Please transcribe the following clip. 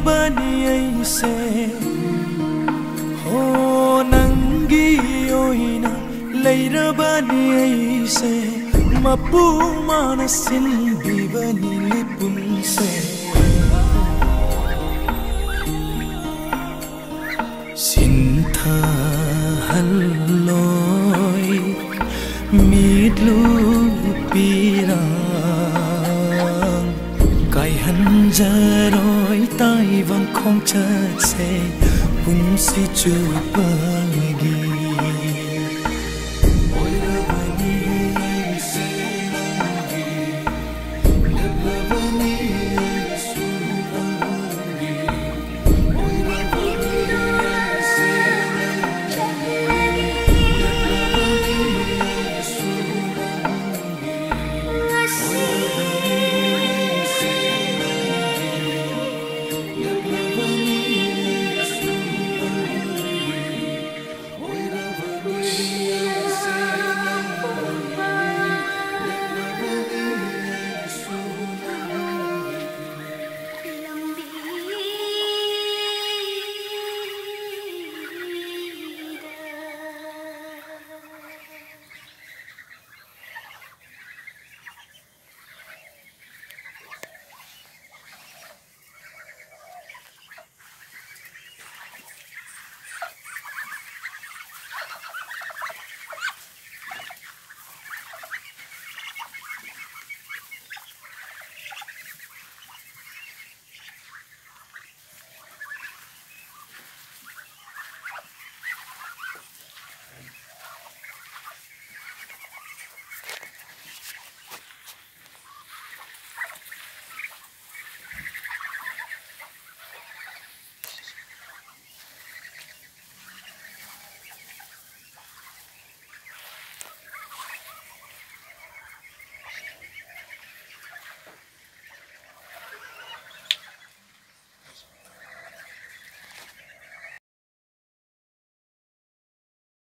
bani se ho nangi oina leira bani se mapu manasin divani lipun se sintha halloi midlu 低温抗出射，本是最不。